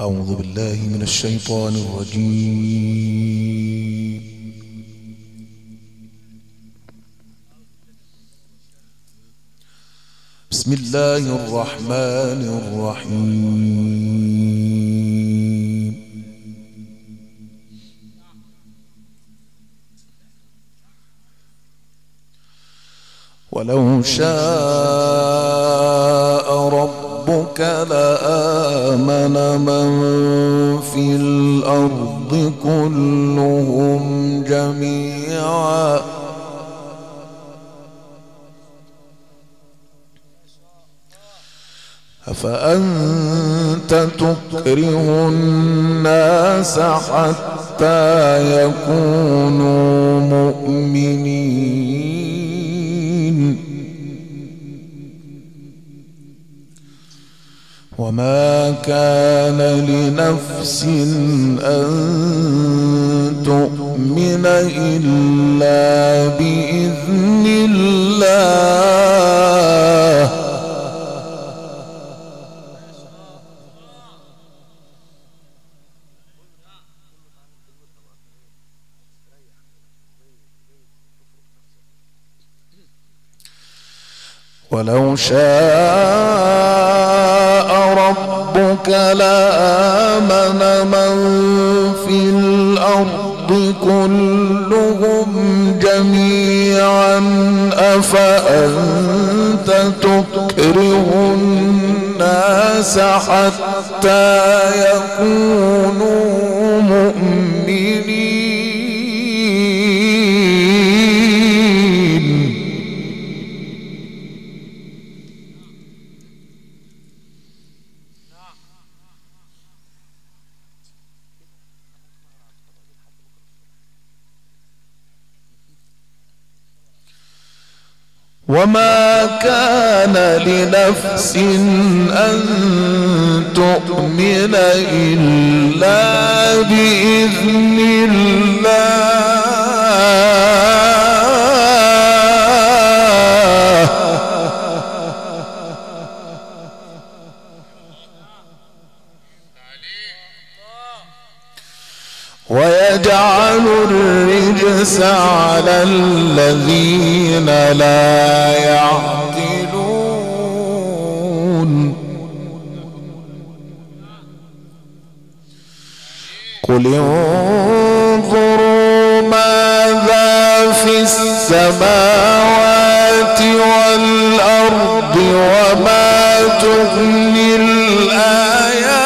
أعوذ بالله من الشيطان الرجيم. بسم الله الرحمن الرحيم. ولو شاء ربك لآمن من في الأرض كلهم جميعا. أفأنت تكره الناس حتى يكونوا مؤمنين؟ وما كان لنفس أن تؤمن إلا بإذن الله ولو شاء لآمن من في الأرض كلهم جميعا أفأنت تكره الناس حتى يكونوا وما كان لنفس أن تؤمن إلا بإذن الله ويجعل الرجس على الذين لا يعقلون. قل انظروا ماذا في السماوات والأرض وما تغني الآيات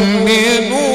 يؤمنون.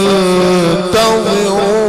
فانتظروا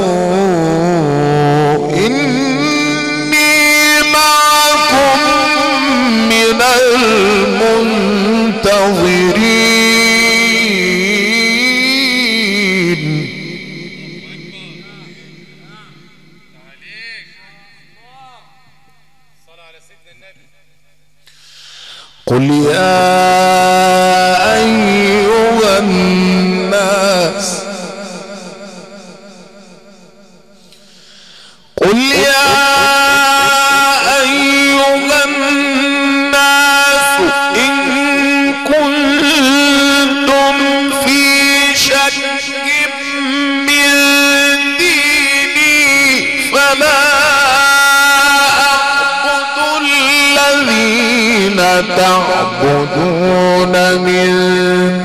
تعبدون من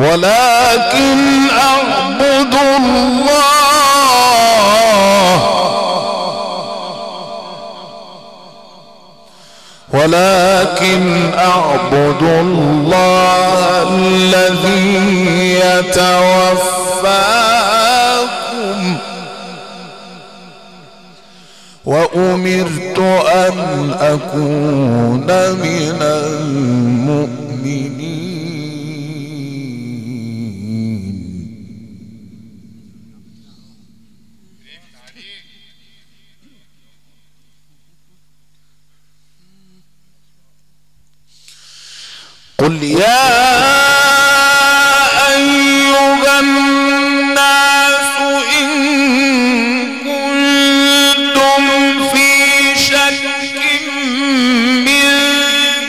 ولكن أعبد الله. ولكن أعبد الله الذي يتوفاكم. وأمرت أن أكون من المؤمنين. قل يا أيها الناس إن كنتم في شك من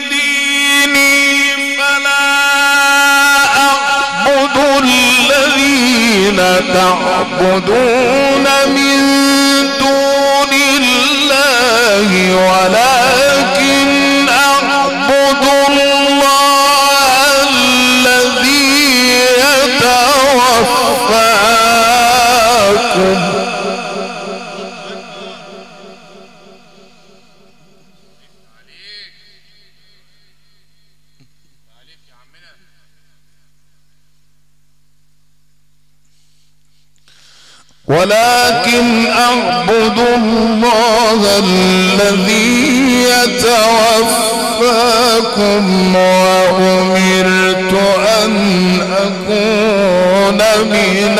ديني فلا أعبد الذين تعبدون من دون الله ولكن ولكن أعبد الله الذي يتوفاكم وأمرت أن أكون من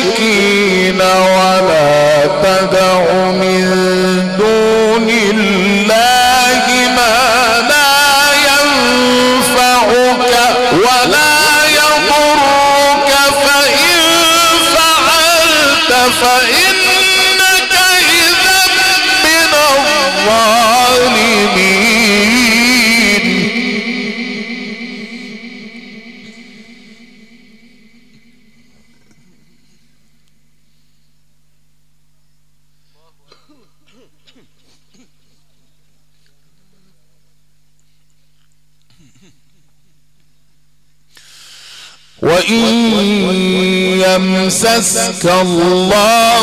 يمسسك الله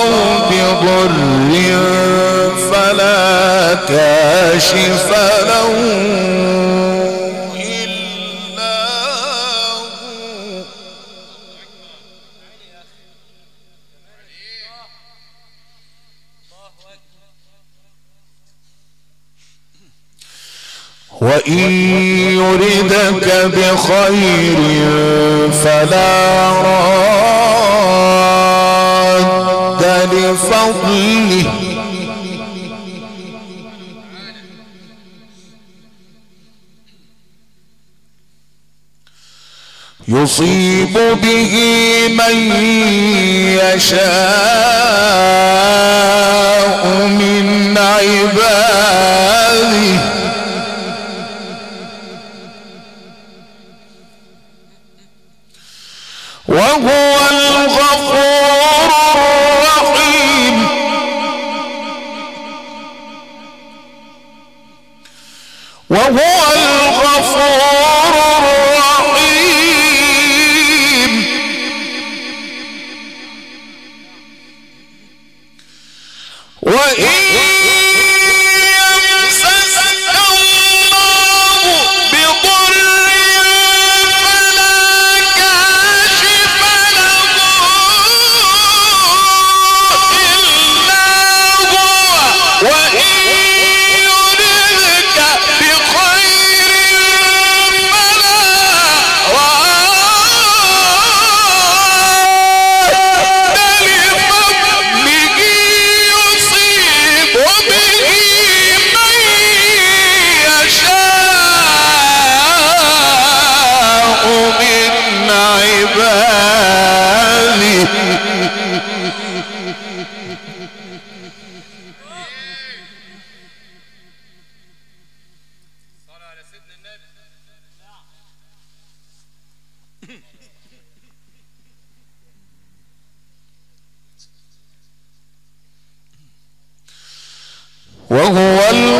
بضر فلا كاشف له إلا وإن يردك بخير فلا راد يصيب به من يشاء من عباده. وهو الغفور الرحيم.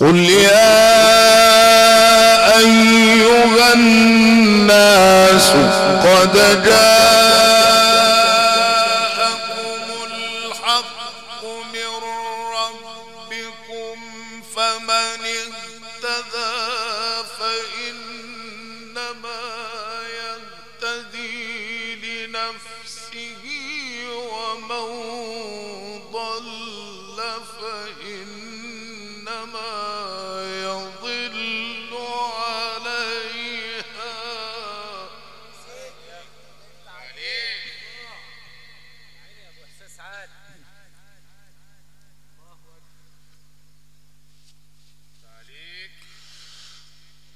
قل يا أيها الناس قد جاءت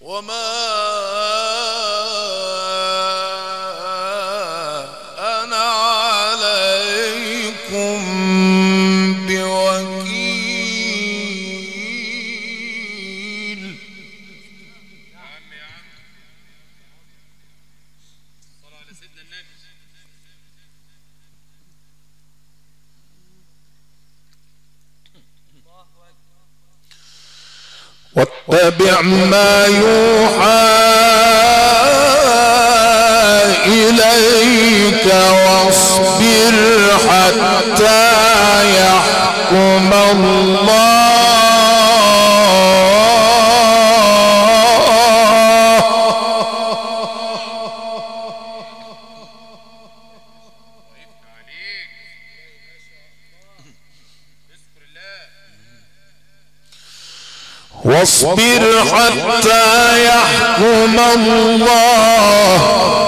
وما واتبع ما يوحى إليك واصبر حتى يحكم الله. حتى يحكم الله.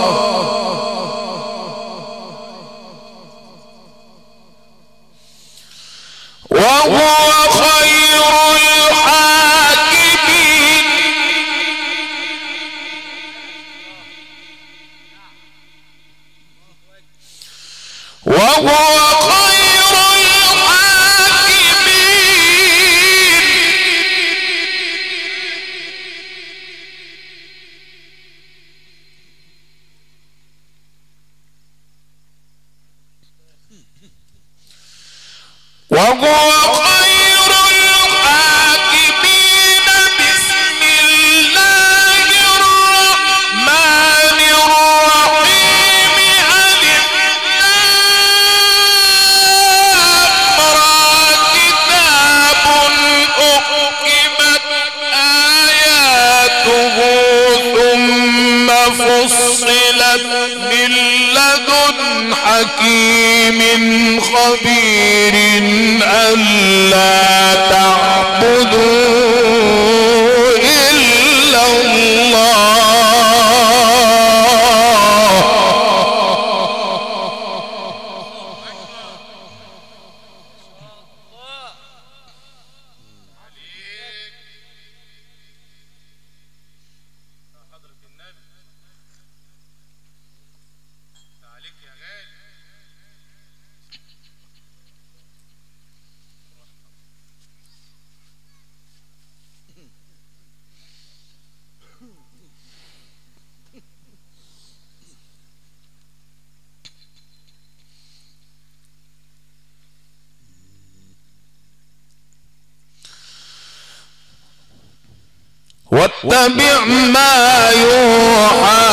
واتبع ما يوحى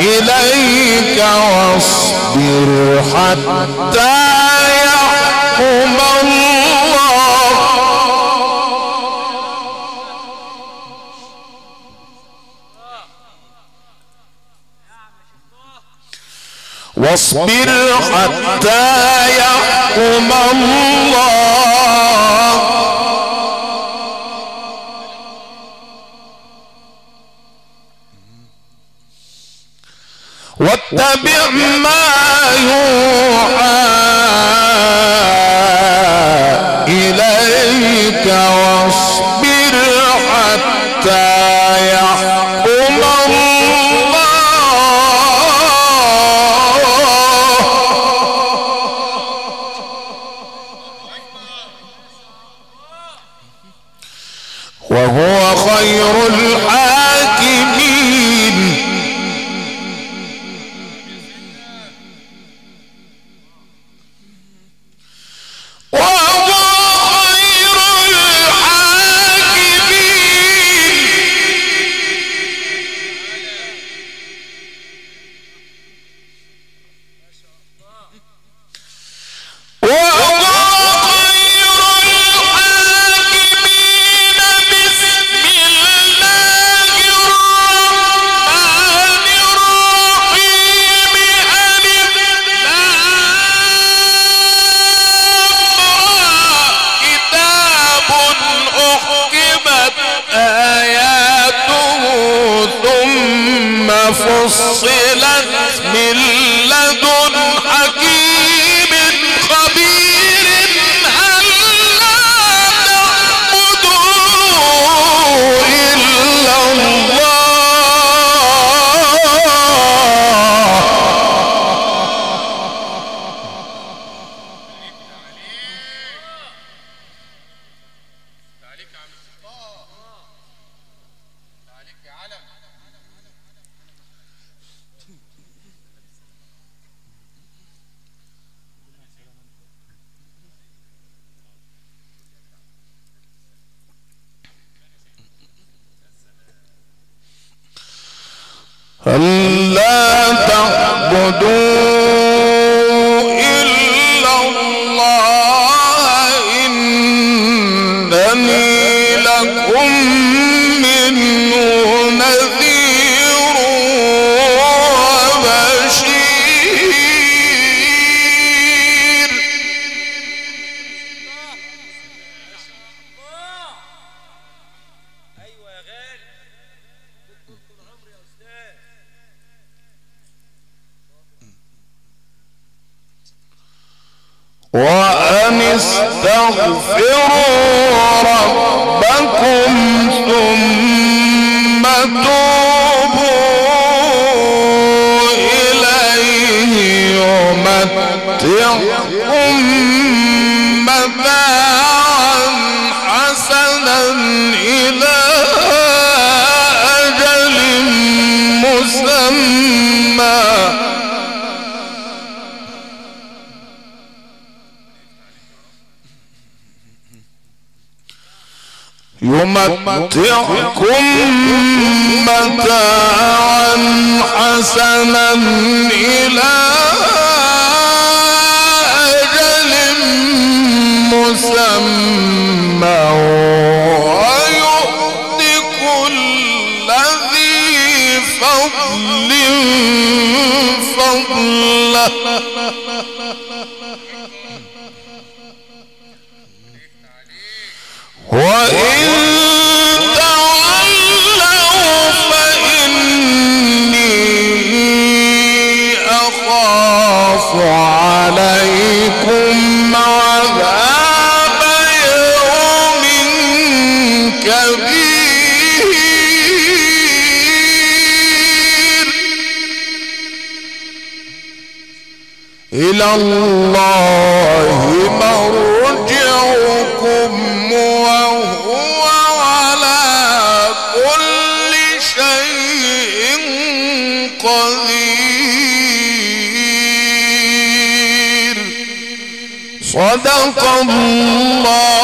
إليك واصبر حتى يحكم الله. واصبر حتى يحكم الله. واتبع ما يوحى. abandon إليه يمتعكم متاعا حسنا إلى أجل مسمى. يمتعكم متاعا حسنا إلى أجل مسمى. إلى الله مرجعكم وهو على كل شيء قدير. صدق الله